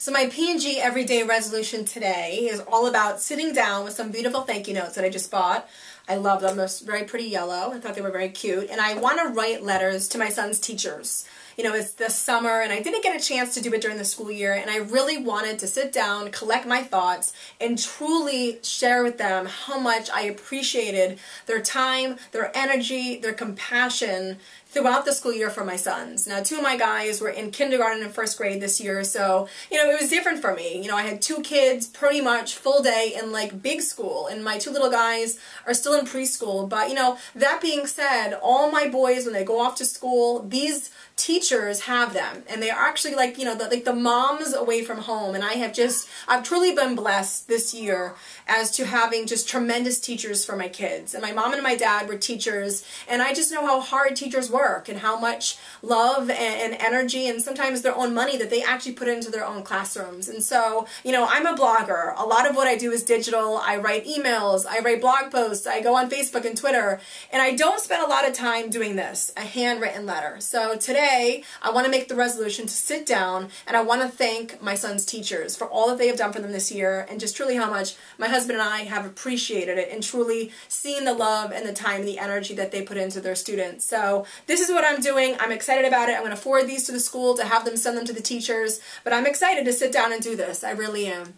So my P&G Everyday Resolution today is all about sitting down with some beautiful thank you notes that I just bought. I love them. They're very pretty yellow. I thought they were very cute. And I want to write letters to my son's teachers. You know, it's the summer and I didn't get a chance to do it during the school year and I really wanted to sit down, collect my thoughts, and truly share with them how much I appreciated their time, their energy, their compassion throughout the school year for my sons. Now, two of my guys were in kindergarten and first grade this year, so, you know, it was different for me. You know, I had two kids pretty much full day in like big school, and my two little guys are still in preschool. But, you know, that being said, all my boys, when they go off to school, these teachers have them. And they're actually like you know the, like the moms away from home. And i have just i've truly been blessed this year as to having just tremendous teachers for my kids. And my mom and my dad were teachers. And i just know how hard teachers work and how much love and, and energy and sometimes their own money that they actually put into their own classrooms. And so you know i'm a blogger. A lot of what i do is digital. I write emails. I write blog posts. I go on facebook and twitter and i don't spend a lot of time doing this a handwritten letter so today I want to make the resolution to sit down and I want to thank my son's teachers for all that they have done for them this year and just truly how much my husband and I have appreciated it and truly seen the love and the time and the energy that they put into their students. So this is what I'm doing. I'm excited about it. I'm going to forward these to the school to have them send them to the teachers, but I'm excited to sit down and do this. I really am.